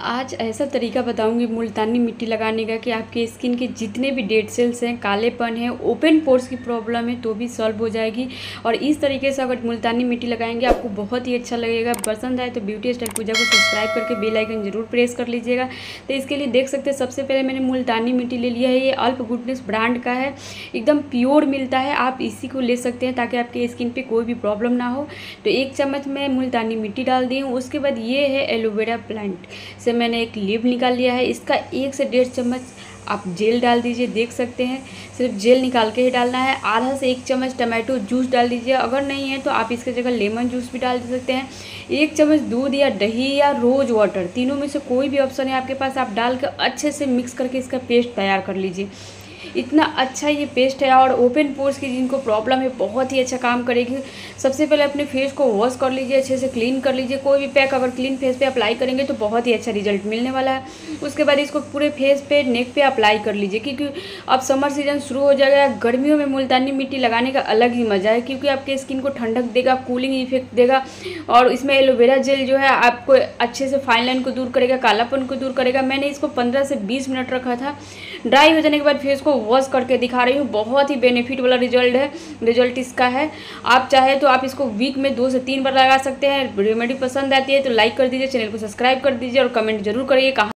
आज ऐसा तरीका बताऊँगी मुल्तानी मिट्टी लगाने का कि आपके स्किन के जितने भी डेड सेल्स हैं, कालेपन है ओपन पोर्स की प्रॉब्लम है तो भी सॉल्व हो जाएगी। और इस तरीके से अगर मुल्तानी मिट्टी लगाएँगे, आपको बहुत ही अच्छा लगेगा। पसंद आए तो ब्यूटी स्टाइल पूजा को सब्सक्राइब करके बेल आइकन ज़रूर प्रेस कर लीजिएगा। तो इसके लिए देख सकते हैं, सबसे पहले मैंने मुल्तानी मिट्टी ले लिया है। ये अल्प गुडनेस ब्रांड का है। एकदम प्योर मिलता है। आप इसी को ले सकते हैं ताकि आपके स्किन पर कोई भी प्रॉब्लम ना हो। तो एक चम्मच में मुल्तानी मिट्टी डाल दी हूँ। उसके बाद ये है एलोवेरा प्लांट से मैंने एक लीव निकाल लिया है। इसका एक से डेढ़ चम्मच आप जेल डाल दीजिए, देख सकते हैं। सिर्फ़ जेल निकाल के ही डालना है। आधा से एक चम्मच टमाटो जूस डाल दीजिए। अगर नहीं है तो आप इसके जगह लेमन जूस भी डाल सकते हैं। एक चम्मच दूध या दही या रोज़ वाटर, तीनों में से कोई भी ऑप्शन है आपके पास। आप डाल कर अच्छे से मिक्स करके इसका पेस्ट तैयार कर लीजिए। इतना अच्छा ये पेस्ट है और ओपन पोर्स की जिनको प्रॉब्लम है, बहुत ही अच्छा काम करेगी। सबसे पहले अपने फेस को वॉश कर लीजिए, अच्छे से क्लीन कर लीजिए। कोई भी पैक अगर क्लीन फेस पे अप्लाई करेंगे तो बहुत ही अच्छा रिज़ल्ट मिलने वाला है। उसके बाद इसको पूरे फेस पे नेक पे अप्लाई कर लीजिए, क्योंकि अब समर सीज़न शुरू हो जाएगा, गर्मियों में मुल्तानी मिट्टी लगाने का अलग ही मज़ा है, क्योंकि आपके स्किन को ठंडक देगा कूलिंग इफ़ेक्ट देगा और इसमें एलोवेरा जेल जो है आपको अच्छे से फाइन लाइन को दूर करेगा, कालापन को दूर करेगा। मैंने इसको पंद्रह से बीस मिनट रखा था। ड्राई हो जाने के बाद फेस को वॉश करके दिखा रही हूँ। बहुत ही बेनिफिट वाला रिज़ल्ट है। रिज़ल्ट इसका है। आप चाहे तो आप इसको वीक में दो से तीन बार लगा सकते हैं। रेमेडी पसंद आती है तो लाइक कर दीजिए चैनल को सब्सक्राइब कर दीजिए और कमेंट ज़रूर करिए कहाँ